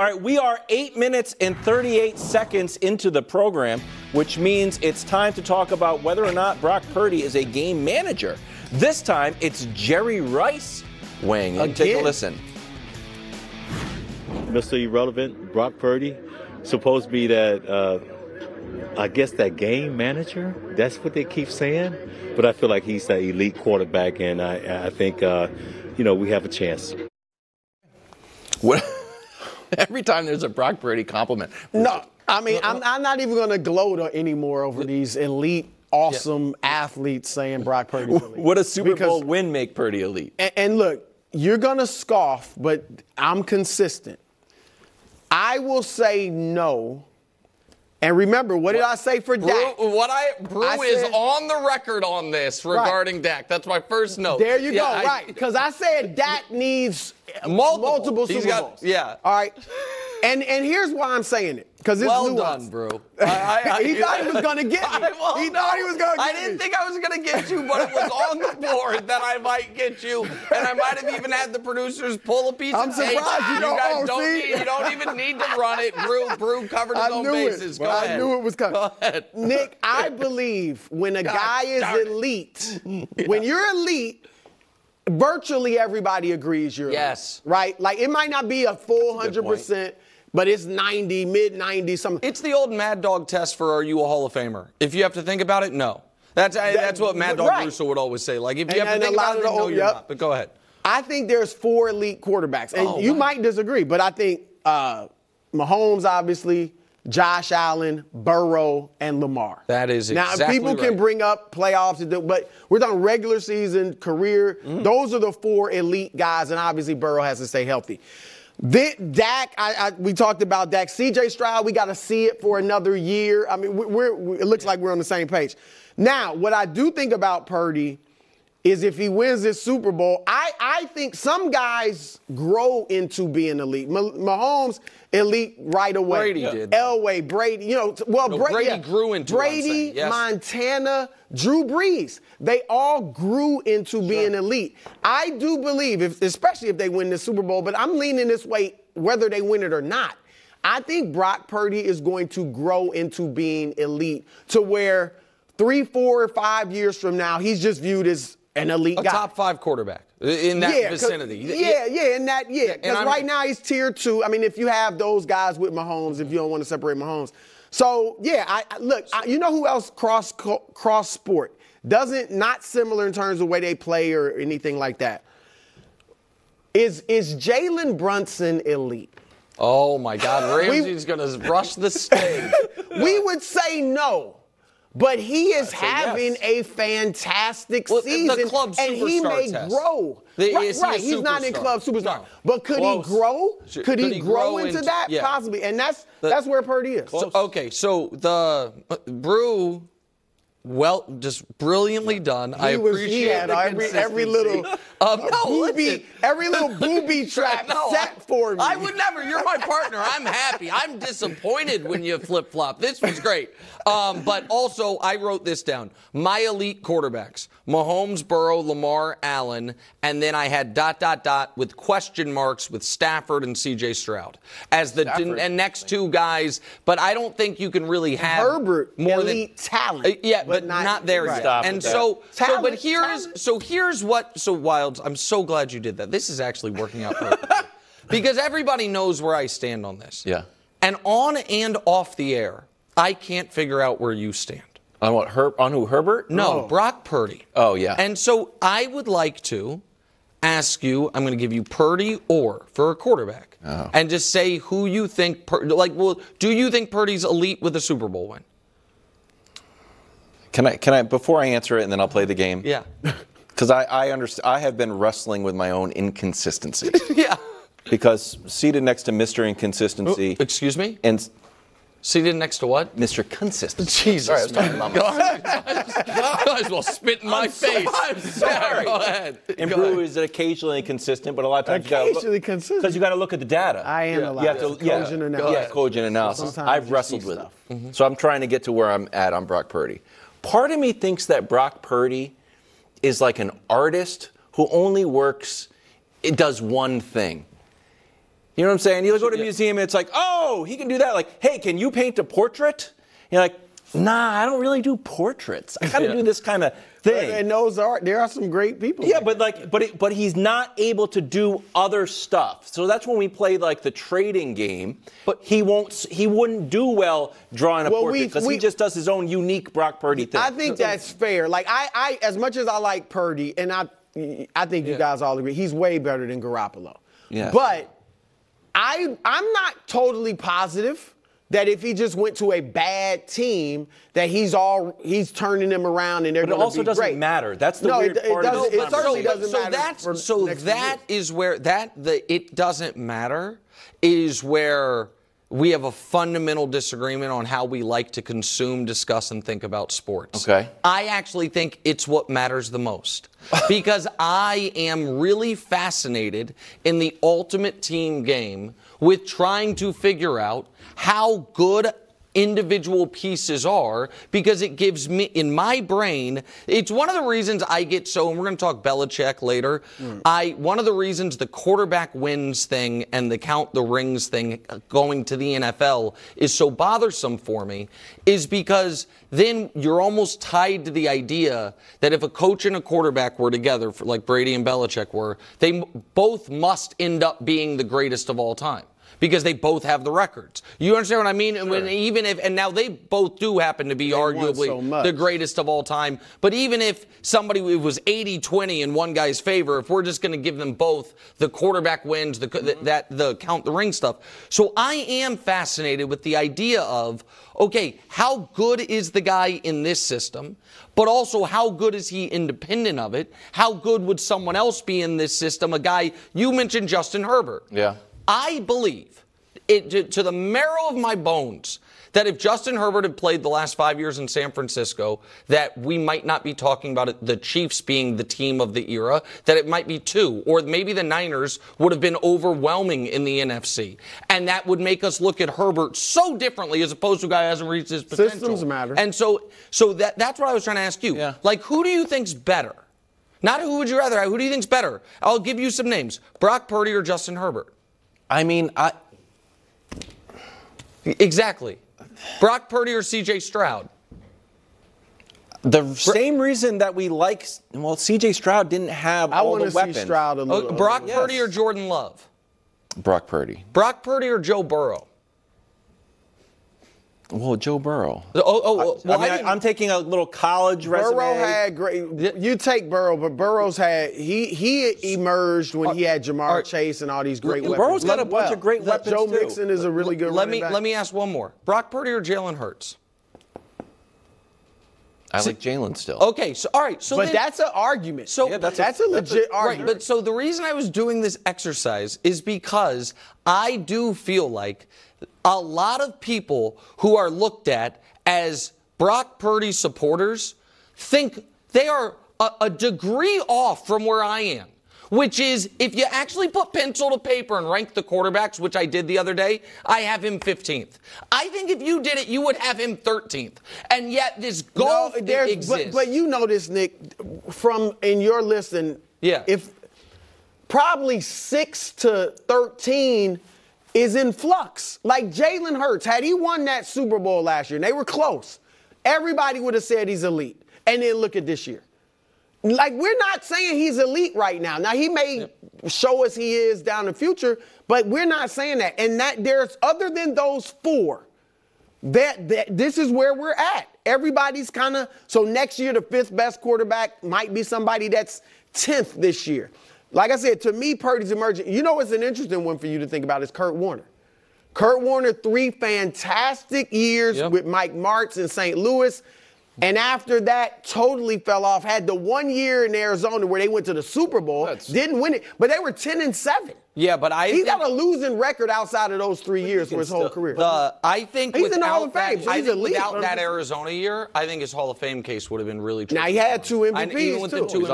All right, we are eight minutes and 38 seconds into the program, which means it's time to talk about whether or not Brock Purdy is a game manager. This time, it's Jerry Rice weighing in. Take a listen. Mr. Irrelevant, Brock Purdy, supposed to be that, uh, I guess that game manager. That's what they keep saying. But I feel like he's that elite quarterback, and I, I think, uh, you know, we have a chance. What? Every time there's a Brock Purdy compliment. No, I mean, uh-uh. I'm, I'm not even going to gloat anymore over these elite, awesome athletes saying Brock Purdy. elite. Would a Super Because- Bowl win make Purdy elite? And, and look, you're going to scoff, but I'm consistent. I will say no. And remember, what did I say for Brou, Dak? what I Brou I is on the record on this regarding Dak. That's my first note. There you Yeah, go, I- right? Because I said Dak needs Multiple. multiple Super got- Bowls. yeah. All right. And and here's why I'm saying it because it's Well nuanced. done, Brou. I, I, I, He thought he was gonna get me. I- well, He thought he was gonna I didn't me. think I was gonna get you, but it was on the board that I might get you, and I might have even had the producers pull a piece I'm of tape. surprised you don't- oh, guys oh, don't see? need, you don't even need to run it. Brou, Brou covered his I own knew bases. it. Go I knew it was coming. Go ahead. Nick, I believe when a guy is elite, when you're elite, virtually everybody agrees you're elite, Yes. right? Like it might not be a full That's a good hundred percent, but it's 90, mid 90, something. It's the old Mad Dog test for are you a Hall of Famer? If you have to think about it, no. That's That- that's what Mad Dog right. Russo would always say. Like if you And- have to think about it, no, you're yep. not. But go ahead. I think there's four elite quarterbacks, and Oh, you wow. might disagree, but I think uh, Mahomes, obviously, Josh Allen, Burrow, and Lamar. That is now exactly people can bring up playoffs, but we're talking regular season, career. Mm. Those are the four elite guys, and obviously Burrow has to stay healthy. Then Dak, I, I, we talked about Dak. C.J. Stroud, we got to see it for another year. I mean, we- we're, it looks like we're on the same page. Now, what I do think about Purdy is if he wins this Super Bowl, I, I think some guys grow into being elite. Mah- Mahomes, elite right away. Brady did. Elway, Brady, you know, well, No, Bra- Brady yeah. grew into Brady, yes. Montana, Drew Brees. They all grew into being elite. I do believe, if, especially if they win the Super Bowl, but I'm leaning this way whether they win it or not. I think Brock Purdy is going to grow into being elite to where three, four, or five years from now, he's just viewed as an elite A guy. top five quarterback in that 'cause- vicinity. Yeah, yeah, in that, yeah. Because right now he's tier two. I mean, if you have those guys with Mahomes, if you don't want to separate Mahomes. So yeah, I, I look. I, you know who else cross cross sport doesn't not similar in terms of the way they play or anything like that. Is is Jalen Brunson elite? Oh my God, Ramsey's gonna rush the stage. We would say no. But he is having yes. a fantastic Well, season, club and he may test. grow. The- right, he right. He's not in club superstar. No. But could Close. he grow? Could, could he, he grow, grow into, into- that? yeah. Possibly. And that's The- that's where Purdy is. So, okay, so the uh, Brou, well, just brilliantly done. I was, appreciate he had every every little Um, no, booby, listen. every little booby trap No, set I, for me. I would never. You're my partner. I'm happy. I'm disappointed when you flip flop. This was great. Um, but also, I wrote this down. My elite quarterbacks: Mahomes, Burrow, Lamar, Allen, and then I had dot dot dot with question marks with Stafford and C.J. Stroud as the Stafford. and next two guys. But I don't think you can really have Herbert, more elite than talent, Uh, yeah, but not- not, there right. yet. Stop and so, so, but here's talent. so here's what so Wildes. I'm so glad you did that. This is actually working out perfectly because everybody knows where I stand on this. Yeah. And on and off the air, I can't figure out where you stand. On what? Her- on who? Herbert? No, oh. Brock Purdy. Oh, yeah. And so I would like to ask you. I'm going to give you Purdy or for a quarterback, Oh. and just say who you think. Like, well, do you think Purdy's elite with a Super Bowl win? Can I? Can I? Before I answer it, and then I'll play the game. Yeah. Because I, I understand. I have been wrestling with my own inconsistencies. yeah. because seated next to Mr. Inconsistency oh, Excuse me. and Seated next to what? Mr. Consistency. Jesus, Sorry, I was talking about myself. Might as well spit in my face. I'm sorry. go ahead. And Go Brou ahead. is occasionally consistent, but a lot of times you gotta Occasionally look, consistent. because you got to look at the data. I analyze You have to, yeah, cogent yeah, analysis. cogent analysis. Sometimes I've you wrestled see with stuff. it, so I'm trying to get to where I'm at on Brock Purdy. Part of me thinks that Brock Purdy is like an artist who only works, it does one thing. You know what I'm saying? You go to a museum and it's like, oh, he can do that. Like, hey, can you paint a portrait? You're like, nah, I don't really do portraits. I gotta Yeah. do this kind of thing. And those are there are some great people. Yeah, but like, but it, but he's not able to do other stuff. So that's when we play like the trading game. But he won't. He wouldn't do well drawing a Well, portrait because he just does his own unique Brock Purdy thing. I think that's fair. Like I, I as much as I like Purdy, and I, I think you guys all agree, he's way better than Garoppolo. Yes. But I, I'm not totally positive that if he just went to a bad team, that he's all he's turning them around and they're going But it going to also be doesn't great. matter. That's the no, weird it, it part of doesn't. this It certainly doesn't so matter. that's for so next that years. is where that the it doesn't matter is where we have a fundamental disagreement on how we like to consume, discuss, and think about sports. Okay. I actually think it's what matters the most because I am really fascinated in the ultimate team game with trying to figure out how good individual pieces are because it gives me in my brain it's one of the reasons I get so and we're going to talk Belichick later. I one of the reasons the quarterback wins thing and the count the rings thing uh, going to the NFL is so bothersome for me is because then you're almost tied to the idea that if a coach and a quarterback were together for, like Brady and Belichick were they both must end up being the greatest of all time because they both have the records. You understand what I mean? And when, even if, and now they both do happen to be won arguably so the greatest of all time. But even if somebody was 80-20 in one guy's favor, if we're just going to give them both the quarterback wins, the Mm-hmm. that the count the ring stuff. So I am fascinated with the idea of okay, how good is the guy in this system? But also, how good is he independent of it? How good would someone else be in this system? A guy you mentioned, Justin Herbert. Yeah. I believe it to, to the marrow of my bones that if Justin Herbert had played the last five years in San Francisco, that we might not be talking about it, the Chiefs being the team of the era, that it might be two, or maybe the Niners would have been overwhelming in the NFC. And that would make us look at Herbert so differently as opposed to a guy who hasn't reached his potential. Systems matter. And so so that that's what I was trying to ask you. Yeah. Like who do you think's better? Not who would you rather who do you think's better? I'll give you some names. Brock Purdy or Justin Herbert? I mean, I. Exactly. Brock Purdy or CJ Stroud? The same reason that we like, well, C.J. Stroud didn't have I all want the to weapons. see Stroud a Oh, little. Brock yes. Purdy or Jordan Love? Brock Purdy. Brock Purdy or Joe Burrow? Well, Joe Burrow. Oh, oh, oh well, I, I mean, I, I'm taking a little college resume. Burrow had great. You take Burrow, but Burrow's had he he emerged when he had Ja'Marr Alright. Chase and all these great Burrow's weapons. got a bunch well. of great weapons, Joe too. Mixon is a really good. let running me back. let me ask one more. Brock Purdy or Jalen Hurts? I like Jalen still. Okay, so all right, so But then- that's an argument. So- Yeah, that's that's, a- a, legit Right, argument. but so the reason I was doing this exercise is because I do feel like a lot of people who are looked at as Brock Purdy supporters think they are a, a degree off from where I am. Which is, if you actually put pencil to paper and rank the quarterbacks, which I did the other day, I have him 15th. I think if you did it, you would have him 13th. And yet, this No, golf there's- exists. But, but you know this, Nick, from in your listen. Yeah. If probably six to thirteen is in flux. Like Jalen Hurts, had he won that Super Bowl last year, and they were close, everybody would have said he's elite. And then look at this year. Like we're not saying he's elite right now. Now he may show us he is down the future, but we're not saying that. And that there's other than those four, that, that this is where we're at. Everybody's kind of so next year the fifth best quarterback might be somebody that's 10th this year. Like I said, to me, Purdy's emerging. You know what's an interesting one for you to think about is Kurt Warner. Kurt Warner, three fantastic years Yep. with Mike Martz in St. Louis. And after that, totally fell off. Had the one year in Arizona where they went to the Super Bowl, didn't win it, but they were 10 and 7. Yeah, but I He's got a losing record outside of those three years for his whole career. I think He's in the Hall of Fame, that, so he's elite, without that Arizona year, I think his Hall of Fame case would have been really. Now, he had two And even MVPs, with too. the two